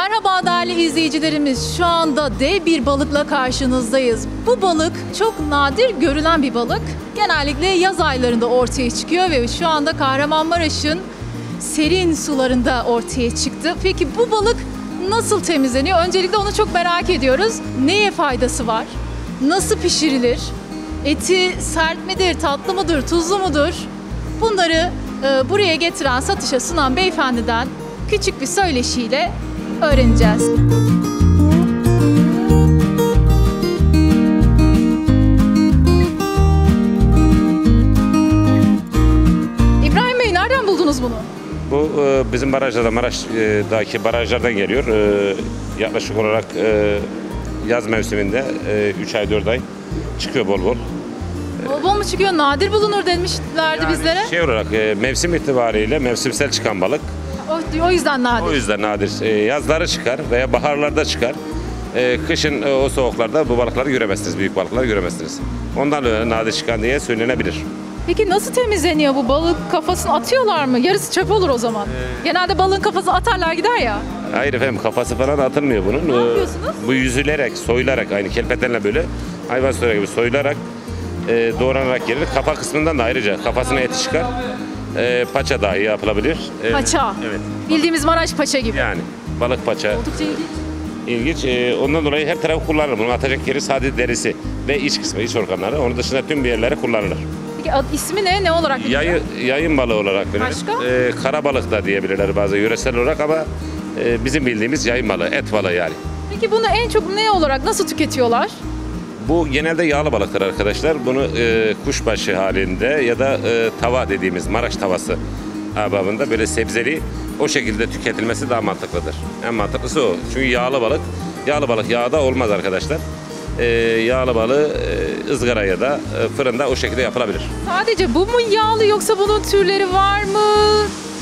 Merhaba değerli izleyicilerimiz. Şu anda dev bir balıkla karşınızdayız. Bu balık çok nadir görülen bir balık. Genellikle yaz aylarında ortaya çıkıyor ve şu anda Kahramanmaraş'ın serin sularında ortaya çıktı. Peki bu balık nasıl temizleniyor? Öncelikle onu çok merak ediyoruz. Neye faydası var? Nasıl pişirilir? Eti sert midir, tatlı mıdır, tuzlu mudur? Bunları e, buraya getiren, satışa sunan beyefendiden küçük bir söyleşiyle öğreneceğiz. İbrahim Bey nereden buldunuz bunu? Bu e, bizim barajlarda, Maraş'daki barajlardan geliyor. E, Yaklaşık olarak e, yaz mevsiminde 3 ay 4 ay çıkıyor bol bol. Bol bol mu çıkıyor? Nadir bulunur demişlerdi Yani bizlere. Şey olarak e, mevsim itibariyle mevsimsel çıkan balık. O, o yüzden nadir. O yüzden nadir. E, Yazları çıkar veya baharlarda çıkar. E, Kışın e, o soğuklarda bu balıkları göremezsiniz, büyük balıkları göremezsiniz. Ondan dolayı nadir çıkan diye söylenebilir. Peki nasıl temizleniyor bu balık kafasını atıyorlar mı? Yarısı çöp olur o zaman. Ee, Genelde balığın kafasını atarlar gider ya. Hayır efendim kafası falan atılmıyor bunun. Ne E, yapıyorsunuz? Bu yüzülerek, soyularak aynı kelpetenle böyle hayvan soyar gibi soyularak e, doğranarak gelir. Kafa kısmından da ayrıca kafasına eti çıkar. E, paça dahi yapılabilir. E, Paça. Evet. Bildiğimiz Maraş paça gibi. Yani balık paça Oldukça ilginç. ilginç. E, ondan dolayı her tarafı kullanılır. Bunu atacak yeri sadece derisi ve iç kısmı, iç organları. Onun dışında tüm bir yerleri kullanılır. Peki ad- ismi ne? Ne olarak biliniyor? Yayı, yayın balığı olarak bilinir. Başka? E, kara balık da diyebilirler bazı yöresel olarak ama e, bizim bildiğimiz yayın balığı, et balığı yani. Peki bunu en çok ne olarak nasıl tüketiyorlar? Bu genelde yağlı balıktır arkadaşlar. Bunu e, kuşbaşı halinde ya da e, tava dediğimiz Maraş tavası ababında böyle sebzeli o şekilde tüketilmesi daha mantıklıdır. En mantıklısı o. Çünkü yağlı balık, yağlı balık yağda olmaz arkadaşlar. E, yağlı balığı e, ızgara ya da e, fırında o şekilde yapılabilir. Sadece bu mu yağlı yoksa bunun türleri var mı?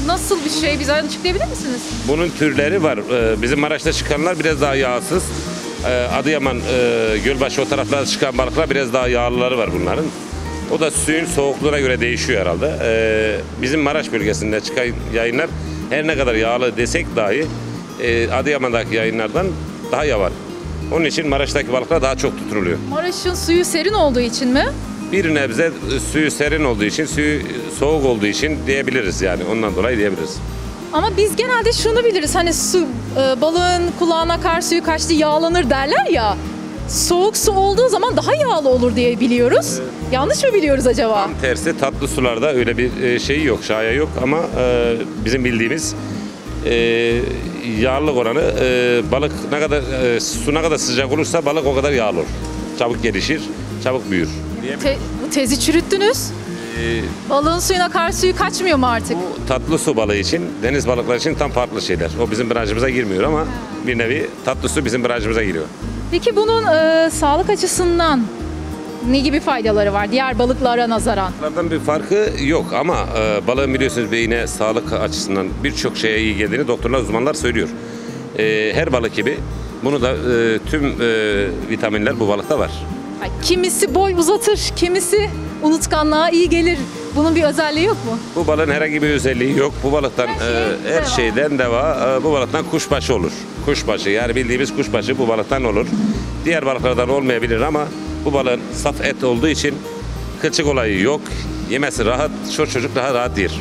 Nasıl bir şey? Bize açıklayabilir misiniz? Bunun türleri var. E, bizim Maraş'ta çıkanlar biraz daha yağsız. E, Adıyaman, e, Gölbaşı o taraflarda çıkan balıklar biraz daha yağlıları var bunların. O da suyun soğukluğuna göre değişiyor herhalde. E, bizim Maraş bölgesinde çıkan yayınlar her ne kadar yağlı desek dahi e, Adıyaman'daki yayınlardan daha yavan. Onun için Maraş'taki balıklar daha çok tutuluyor. Maraş'ın suyu serin olduğu için mi? Bir nebze suyu serin olduğu için, suyu soğuk olduğu için diyebiliriz yani. Ondan dolayı diyebiliriz. Ama biz genelde şunu biliriz. Hani su e, balığın kulağına kar suyu kaçtı yağlanır derler ya. Soğuk su olduğu zaman daha yağlı olur diye biliyoruz. Yanlış mı biliyoruz acaba? Tam tersi tatlı sularda öyle bir e, şey yok, şaya yok ama e, bizim bildiğimiz e, yağlılık oranı e, balık ne kadar e, su ne kadar sıcak olursa balık o kadar yağlı olur. Çabuk gelişir, çabuk büyür. Te- bu tezi çürüttünüz. E, Balığın suyuna kar suyu kaçmıyor mu artık? bu tatlı su balığı için, deniz balıkları için tam farklı şeyler. O bizim branşımıza girmiyor ama bir nevi tatlı su bizim branşımıza giriyor. Peki bunun e, sağlık açısından ne gibi faydaları var diğer balıklara nazaran? Bunlardan bir farkı yok ama e, balığın biliyorsunuz beyine sağlık açısından birçok şeye iyi geldiğini doktorlar uzmanlar söylüyor. E, her balık gibi bunu da e, tüm e, vitaminler bu balıkta var. Kimisi boy uzatır, kimisi unutkanlığa iyi gelir. Bunun bir özelliği yok mu? Bu balığın herhangi bir özelliği yok. Bu balıktan Her e, her deva. şeyden deva. e, bu balıktan kuşbaşı olur. Kuşbaşı yani bildiğimiz kuşbaşı bu balıktan olur. Diğer balıklardan olmayabilir ama bu balığın saf et olduğu için kılçık olayı yok. Yemesi rahat, şu çocuk daha rahat yer.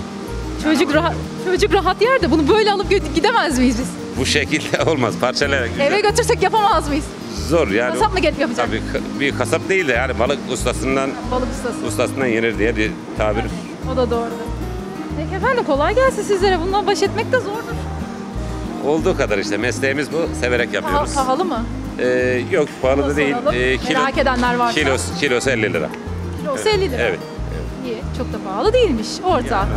Çocuk rahat çocuk rahat yer de bunu böyle alıp gidemez miyiz biz? Bu şekilde olmaz. Parçalayarak. Eve götürsek yapamaz mıyız? Zor yani. Kasap mı gelip yapacak? Tabii bir kasap değil de yani balık ustasından Balık ustası. ustasından yenir diye bir tabir. O da doğru. Peki efendim kolay gelsin sizlere. Bundan baş etmek de zordur. Olduğu kadar işte mesleğimiz bu. Severek yapıyoruz. pahalı mı? Ee, yok pahalı da değil. Ee, kilo, Merak edenler varsa. kilosu, kilosu 50 lira. Kilosu 50 lira. Evet. İyi. Çok da pahalı değilmiş. Orta.